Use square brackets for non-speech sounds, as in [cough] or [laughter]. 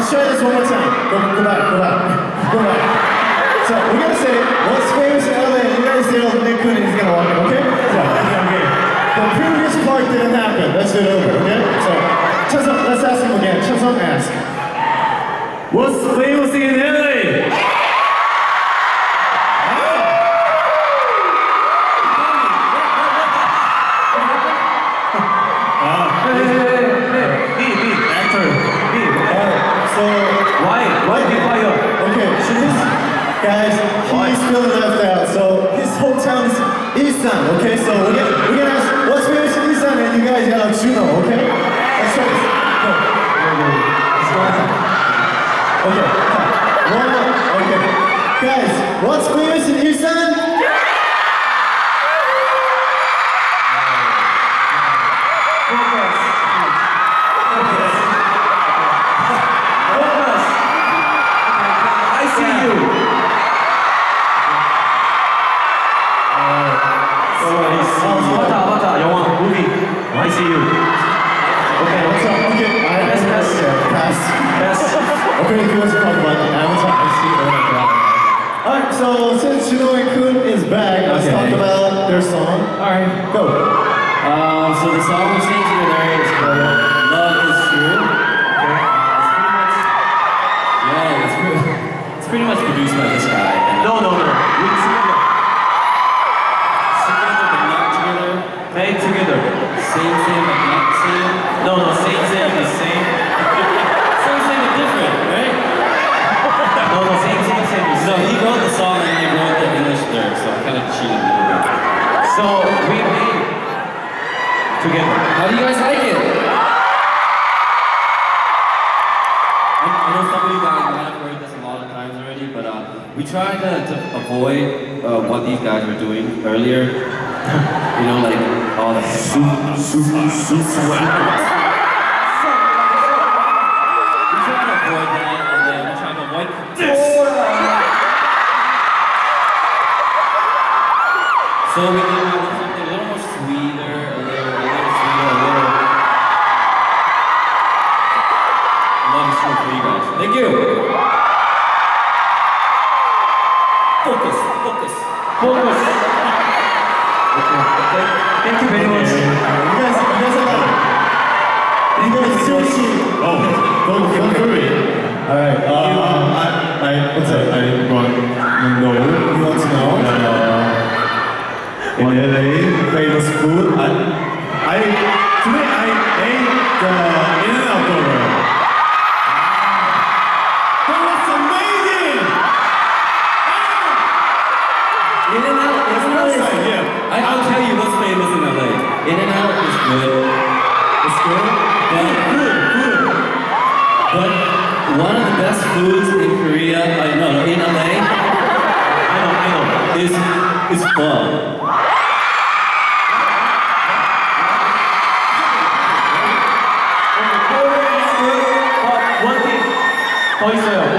Let's try this one more time. Go, go back, go back, go back. So we're gonna say what's famous in LA, you guys say oh, Nichkhun is gonna walk in, okay? So, okay. The previous part didn't happen. Let's do it over, okay? So, let's ask him again. Chesum, ask. What's famous feeling left out. So his hometown is Ilsan, okay? So we're gonna, we're gonna ask what's famous in Ilsan, and you guys yell out Junho, okay? Let's try this. Go. Okay, one more. Okay. Guys, what's famous in Ilsan? Back, let's talk about their song. Alright. Go. Um, so the song we're singing together. How do you guys like it? I, I know some of you guys might have heard this a lot of times already, but uh, we tried to, to avoid uh, what these guys were doing earlier. [laughs] you know, like all the soup, soup, soup, soup. We tried to avoid that, and then we tried to avoid this. So we did something a little more sweeter, for you guys. Thank you. Focus, focus. Focus. Okay. Thank you very much. You guys, you guys are like, you guys seriously. Oh, don't don't do it. Alright, good. It's good. But good, good. But one of the best foods in Korea, uh, no, no, in LA, I know, I know, is is pho. One thing 더 있어요. More.